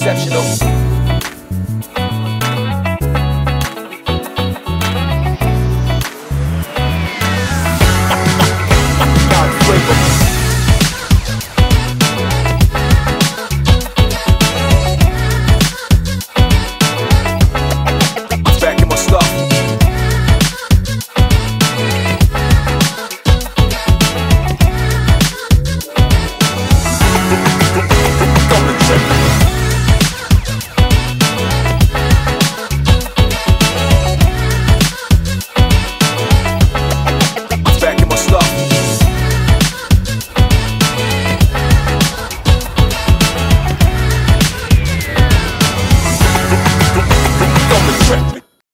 exceptional.